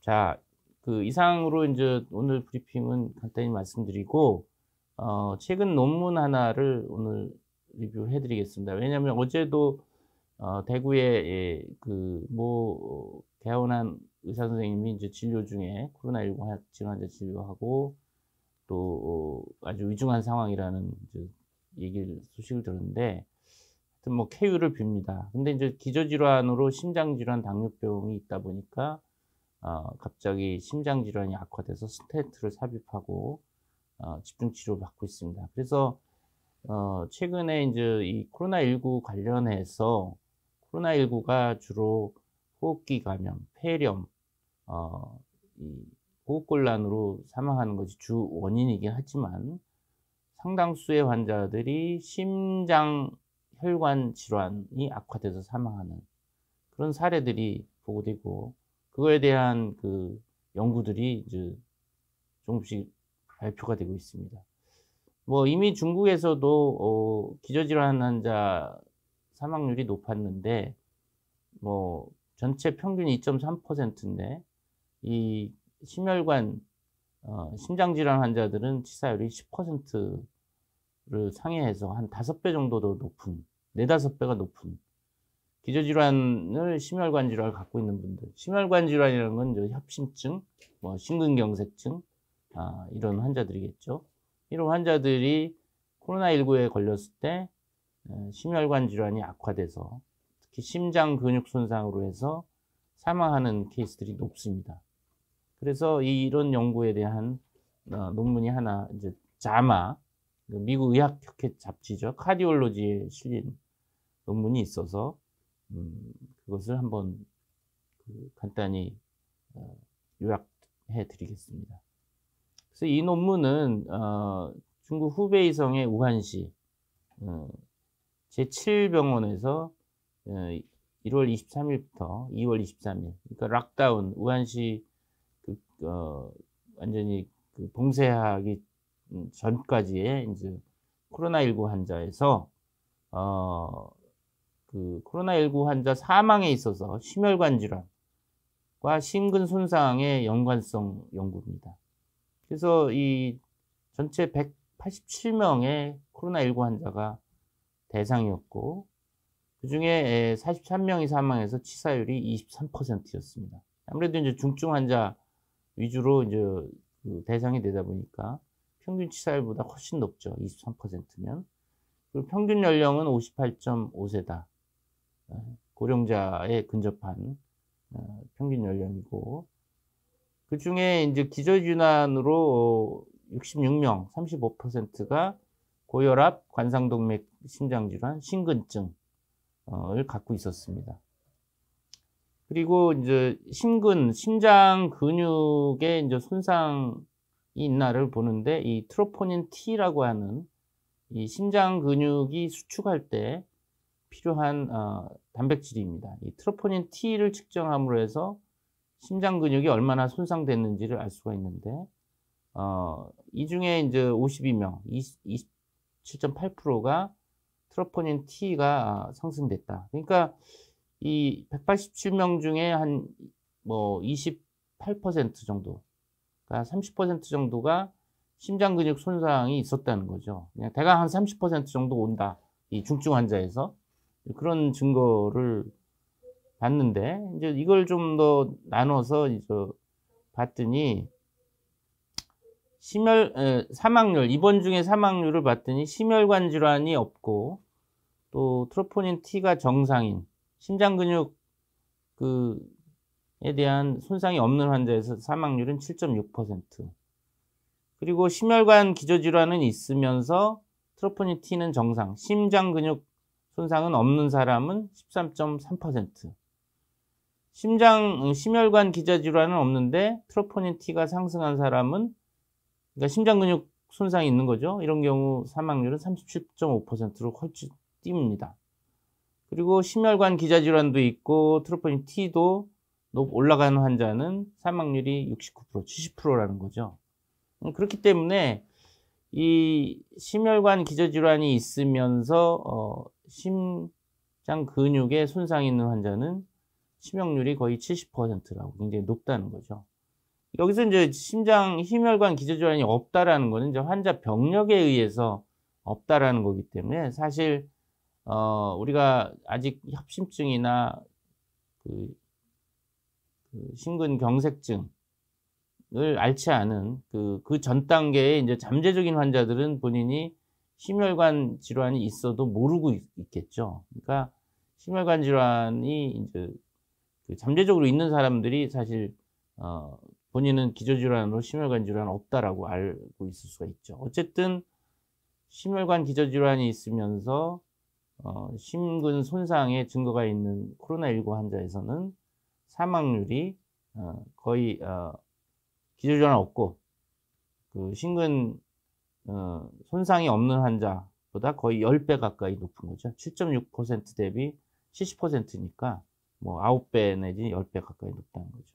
자, 그 이상으로 이제 오늘 브리핑은 간단히 말씀드리고, 어, 최근 논문 하나를 오늘 리뷰해 드리겠습니다. 왜냐하면 어제도 어, 대구에 예, 그뭐 개원한 의사 선생님이 이제 진료 중에 코로나19 질환자 진료하고 또 어, 아주 위중한 상황이라는 이제 얘기를 소식을 들었는데 하여튼 뭐 쾌유를 빕니다. 근데 이제 기저질환으로 심장질환, 당뇨병이 있다 보니까 어, 갑자기 심장 질환이 악화돼서 스텐트를 삽입하고 어, 집중 치료를 받고 있습니다. 그래서 어, 최근에 이제 이 코로나19 관련해서 코로나19가 주로 호흡기 감염, 폐렴, 어, 이 호흡곤란으로 사망하는 것이 주 원인이긴 하지만 상당수의 환자들이 심장 혈관 질환이 악화돼서 사망하는 그런 사례들이 보고되고 그거에 대한 그 연구들이 이제 조금씩 발표가 되고 있습니다. 뭐 이미 중국에서도 어, 기저질환 환자 사망률이 높았는데 뭐 전체 평균 2.3%인데 이 심혈관 어, 심장질환 환자들은 치사율이 10%를 상회해서 한 5배 정도 더 높은 4, 5배가 높은 기저질환을 심혈관 질환을 갖고 있는 분들 심혈관 질환이라는 건 협심증, 뭐 심근경색증 아, 이런 환자들이겠죠. 이런 환자들이 코로나19에 걸렸을 때 어, 심혈관 질환이 악화돼서 특히 심장 근육 손상으로 해서 사망하는 케이스들이 높습니다. 그래서 이런 연구에 대한 어, 논문이 하나 이제 자마 그 미국 의학협회 잡지죠 카디올로지에 실린 논문이 있어서 음, 그것을 한번 그 간단히 어, 요약해 드리겠습니다. 그래서 이 논문은 어, 중국 후베이성의 우한시 어, 제7병원에서 1월 23일부터 2월 23일, 그러니까 락다운 우한시 그, 어, 완전히 그 봉쇄하기 전까지의 이제 코로나19 환자에서 어, 그 코로나19 환자 사망에 있어서 심혈관 질환과 심근 손상의 연관성 연구입니다. 그래서 이 전체 187명의 코로나19 환자가 대상이었고 그 중에 43명이 사망해서 치사율이 23%였습니다. 아무래도 이제 중증 환자 위주로 이제 그 대상이 되다 보니까 평균 치사율보다 훨씬 높죠. 23%면. 그리고 평균 연령은 58.5세다. 어, 고령자에 근접한 어, 평균 연령이고 그 중에 이제 기저질환으로 66명, 35%가 고혈압, 관상동맥 심장질환, 심근증을 갖고 있었습니다. 그리고 이제 심근, 심장 근육에 이제 손상이 있나를 보는데 이 트로포닌 T라고 하는 이 심장 근육이 수축할 때 필요한 어, 단백질입니다. 이 트로포닌 T를 측정함으로 해서 심장 근육이 얼마나 손상됐는지를 알 수가 있는데 어, 이 중에 이제 52명, 27.8%가 트로포닌 T가 상승됐다. 그러니까 이 187명 중에 한 뭐 28% 정도, 그러니까 30% 정도가 심장 근육 손상이 있었다는 거죠. 그냥 대강 한 30% 정도 온다. 이 중증 환자에서 그런 증거를 봤는데 이제 이걸 좀 더 나눠서 이제 봤더니 심혈 에, 사망률 입원 중에 사망률을 봤더니 심혈관 질환이 없고 또 트로포닌 T가 정상인 심장 근육 그에 대한 손상이 없는 환자에서 사망률은 7.6% 그리고 심혈관 기저질환은 있으면서 트로포닌 T는 정상 심장 근육 손상은 없는 사람은 13.3% 심장, 음, 심혈관 기저 질환은 없는데 트로포닌 T가 상승한 사람은 그러니까 심장 근육 손상이 있는 거죠. 이런 경우 사망률은 37.5%로 훨씬 뜁니다. 그리고 심혈관 기저 질환도 있고 트로포닌 T도 올라가는 환자는 사망률이 69%, 70%라는 거죠. 음, 그렇기 때문에 이 심혈관 기저 질환이 있으면서 어, 심장 근육에 손상이 있는 환자는 치명률이 거의 70%라고 굉장히 높다는 거죠. 여기서 이제 심장 심혈관 기저 질환이 없다라는 거는 이제 환자 병력에 의해서 없다라는 거기 때문에 사실 어 우리가 아직 협심증이나 그, 그 심근경색증을 앓지 않은 그 그 전 단계에 이제 잠재적인 환자들은 본인이 심혈관 질환이 있어도 모르고 있, 겠죠 그러니까 심혈관 질환이 이제 그 잠재적으로 있는 사람들이 사실 어 본인은 기저질환으로 심혈관 질환 없다라고 알고 있을 수가 있죠. 어쨌든 심혈관 기저질환이 있으면서 어, 심근 손상의 증거가 있는 코로나19 환자에서는 사망률이 어, 거의 어, 기저질환 없고 그 심근 어, 손상이 없는 환자보다 거의 10배 가까이 높은 거죠. 7.6% 대비 70%니까 뭐 9배 내지 10배 가까이 높다는 거죠.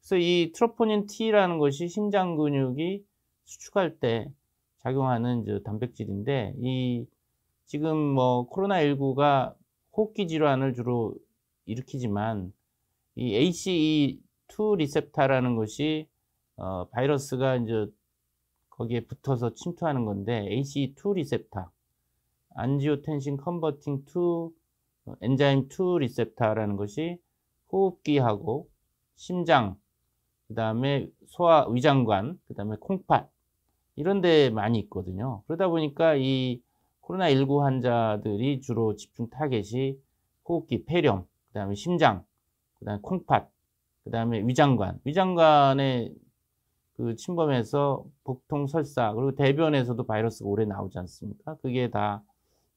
그래서 이 troponin T라는 것이 심장 근육이 수축할 때 작용하는 저 단백질인데 이 지금 뭐 코로나19가 호흡기 질환을 주로 일으키지만 이 ACE2 리셉터라는 것이 어 바이러스가 이제 거기에 붙어서 침투하는 건데 ACE2 receptor angiotensin converting 2 enzyme 2 receptor라는 것이 호흡기하고 심장 그 다음에 소화 위장관 그 다음에 콩팥 이런 데 많이 있거든요. 그러다 보니까 이 코로나19 환자들이 주로 집중 타겟이 호흡기 폐렴 그 다음에 심장 그 다음에 콩팥 그 다음에 위장관. 위장관에 그 침범해서 복통 설사 그리고 대변에서도 바이러스가 오래 나오지 않습니까 그게 다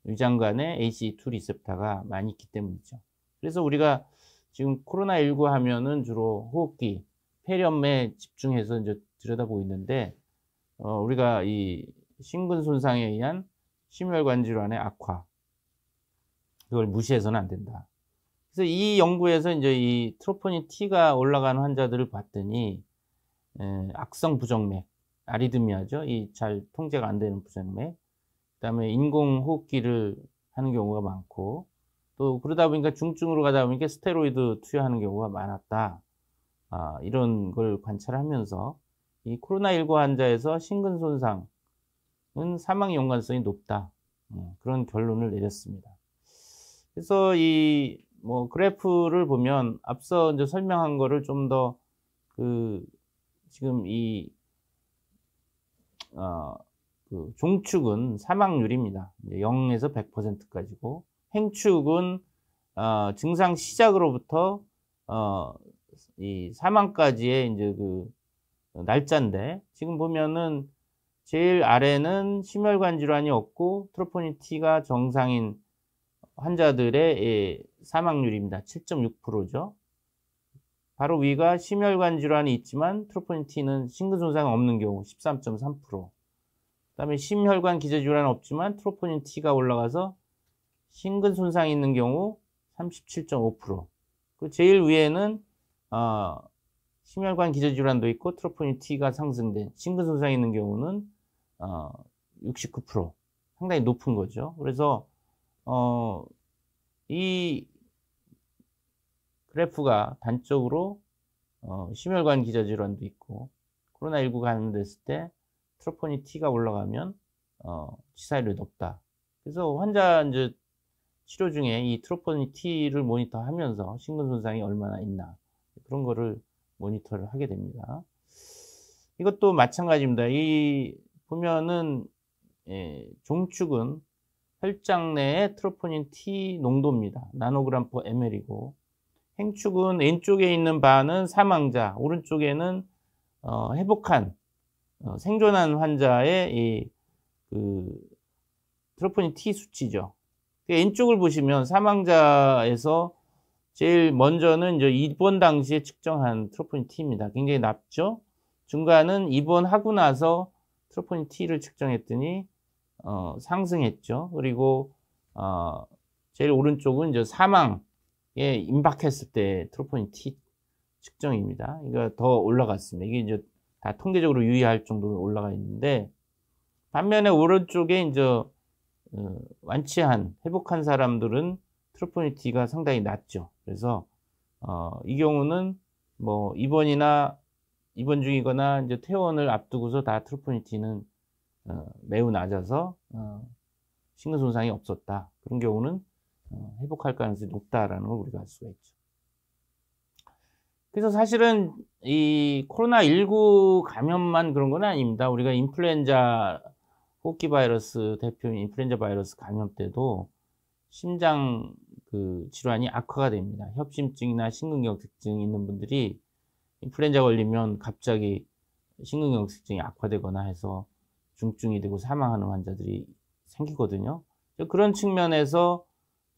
위장관에 ACE2 리셉터가 많이 있기 때문이죠. 그래서 우리가 지금 코로나19 하면은 주로 호흡기, 폐렴에 집중해서 이제 들여다보고 있는데, 어, 우리가 이 심근 손상에 의한 심혈관 질환의 악화, 그걸 무시해서는 안 된다. 그래서 이 연구에서 이제 이 트로포닌 T가 올라가는 환자들을 봤더니, 에, 악성 부정맥, 아리드미아죠. 이 잘 통제가 안 되는 부정맥, 그다음에 인공호흡기를 하는 경우가 많고 또 그러다 보니까 중증으로 가다 보니까 스테로이드 투여하는 경우가 많았다. 아, 이런 걸 관찰하면서 이 코로나19 환자에서 심근 손상은 사망 연관성이 높다. 음, 그런 결론을 내렸습니다. 그래서 이 뭐 그래프를 보면 앞서 이제 설명한 거를 좀 더 그 지금 이 어, 그 종축은 사망률입니다. 0에서 100%까지고 행축은 어, 증상 시작으로부터 어, 이 사망까지의 이제 그 날짜인데 지금 보면은 제일 아래는 심혈관 질환이 없고 트로포닌 T가 정상인 환자들의 예, 사망률입니다. 7.6%죠. 바로 위가 심혈관 질환이 있지만 트로포닌 T는 심근 손상이 없는 경우 13.3%. 그다음에 심혈관 기저 질환은 없지만 트로포닌 T가 올라가서 심근 손상이 있는 경우 37.5%. 그 제일 위에는 어, 심혈관 기저 질환도 있고 트로포닌 T가 상승된 심근 손상이 있는 경우는 어, 69% 상당히 높은 거죠. 그래서 어, 이 그래프가 단적으로 어, 심혈관 기저질환도 있고 코로나19 감염됐을 때 트로포닌 T가 올라가면 어, 치사율이 높다. 그래서 환자 이제 치료 중에 이 트로포닌 T를 모니터하면서 심근 손상이 얼마나 있나 그런 거를 모니터를 하게 됩니다. 이것도 마찬가지입니다. 이 보면은 예, 종축은 혈장 내의 트로포닌 T 농도입니다. 나노그램 퍼 ml이고 행축은 왼쪽에 있는 바는 사망자, 오른쪽에는 어, 회복한 어, 생존한 환자의 이, 그, 트로포닌 T 수치죠. 그 왼쪽을 보시면 사망자에서 제일 먼저는 이제 입원 당시에 측정한 트로포닌 T입니다. 굉장히 낮죠? 중간은 입원하고 나서 트로포닌 T를 측정했더니, 어, 상승했죠. 그리고, 어, 제일 오른쪽은 이제 사망 에 임박했을 때 트로포닌 T 측정입니다. 이거 더 올라갔습니다. 이게 이제 다 통계적으로 유의할 정도로 올라가 있는데 반면에 오른쪽에 이제 어, 완치한 회복한 사람들은 트로포니티가 상당히 낮죠. 그래서 어, 이 경우는 뭐 입원이나 입원 중이거나 이제 퇴원을 앞두고서 다 트로포니티는 어, 매우 낮아서 어, 심근 손상이 없었다. 그런 경우는 어, 회복할 가능성이 높다라는 걸 우리가 알 수가 있죠. 그래서 사실은 이 코로나19 감염만 그런 건 아닙니다. 우리가 인플루엔자 호흡기 바이러스 대표인 인플루엔자 바이러스 감염 때도 심장 그 질환이 악화가 됩니다. 협심증이나 심근경색증 있는 분들이 인플루엔자 걸리면 갑자기 심근경색증이 악화되거나 해서 중증이 되고 사망하는 환자들이 생기거든요. 그런 측면에서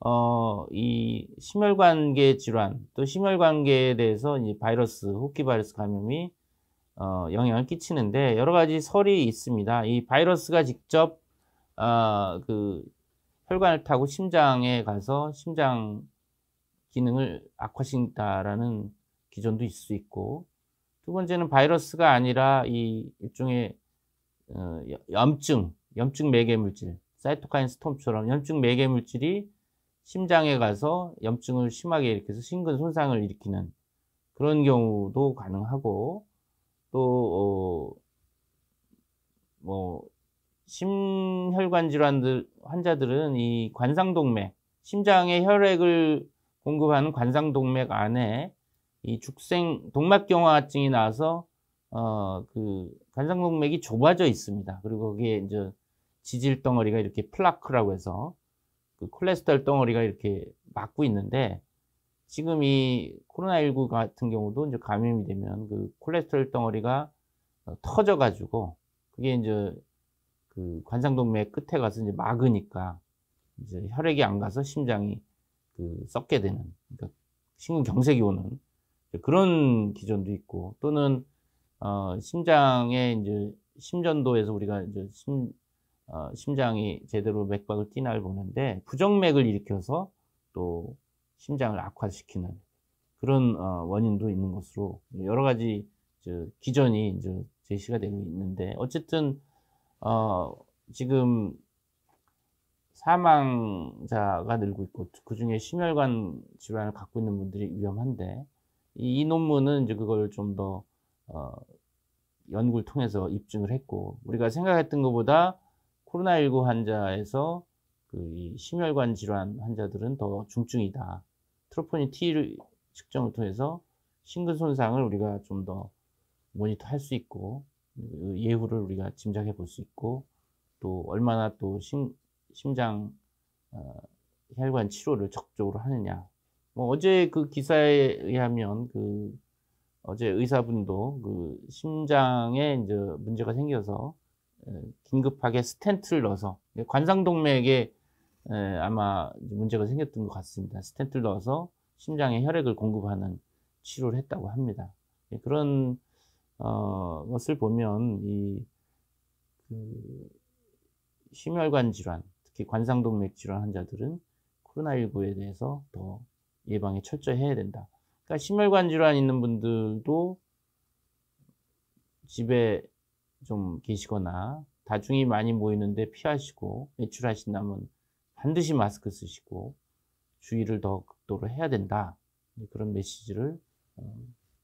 어, 이 심혈관계 질환 또 심혈관계에 대해서 이 바이러스 호흡기 바이러스 감염이 어, 영향을 끼치는데 여러 가지 설이 있습니다. 이 바이러스가 직접 어, 그 혈관을 타고 심장에 가서 심장 기능을 악화시킨다라는 기존도 있을 수 있고 두 번째는 바이러스가 아니라 이 일종의 어, 염증, 염증 매개 물질, 사이토카인 스톰처럼 염증 매개 물질이 심장에 가서 염증을 심하게 일으켜서 심근 손상을 일으키는 그런 경우도 가능하고 또, 어, 뭐, 심혈관 질환들, 환자들은 이 관상동맥, 심장에 혈액을 공급하는 관상동맥 안에 이 죽생 동맥경화증이 나서 어, 그 관상동맥이 좁아져 있습니다. 그리고 거기에 이제 지질 덩어리가 이렇게 플라크라고 해서 그 콜레스테롤 덩어리가 이렇게 막고 있는데 지금 이 코로나19 같은 경우도 이제 감염이 되면 그 콜레스테롤 덩어리가 어, 터져가지고 그게 이제 그 관상동맥 끝에 가서 이제 막으니까 이제 혈액이 안 가서 심장이 그 썩게 되는 그러니까 심근경색이 오는 그런 기전도 있고 또는 어 심장에 이제 심전도에서 우리가 이제 심 어, 심장이 제대로 맥박을 뛰나를 보는데 부정맥을 일으켜서 또 심장을 악화시키는 그런 어, 원인도 있는 것으로 여러 가지 저, 기전이 이제 제시가 되고 있는데 어쨌든 어, 지금 사망자가 늘고 있고 그 중에 심혈관 질환을 갖고 있는 분들이 위험한데 이, 이 논문은 이제 그걸 좀더 어, 연구를 통해서 입증을 했고 우리가 생각했던 것보다 코로나19 환자에서 그 심혈관 질환 환자들은 더 중증이다. 트로포닌 T 측정을 통해서 심근 손상을 우리가 좀 더 모니터 할 수 있고 그 예후를 우리가 짐작해 볼 수 있고 또 얼마나 또 심, 심장 어, 혈관 치료를 적극적으로 하느냐. 뭐 어제 그 기사에 의하면 그 어제 의사분도 그 심장에 이제 문제가 생겨서 긴급하게 스텐트를 넣어서 관상동맥에 아마 문제가 생겼던 것 같습니다. 스텐트를 넣어서 심장에 혈액을 공급하는 치료를 했다고 합니다. 예, 그런 어, 것을 보면 이 그, 심혈관 질환, 특히 관상동맥 질환 환자들은 코로나19에 대해서 더 예방에 철저히 해야 된다. 그러니까 심혈관 질환 있는 분들도 집에 좀 계시거나 다중이 많이 모이는데 피하시고 외출하신다면 반드시 마스크 쓰시고 주의를 더 극도로 해야 된다. 그런 메시지를 어,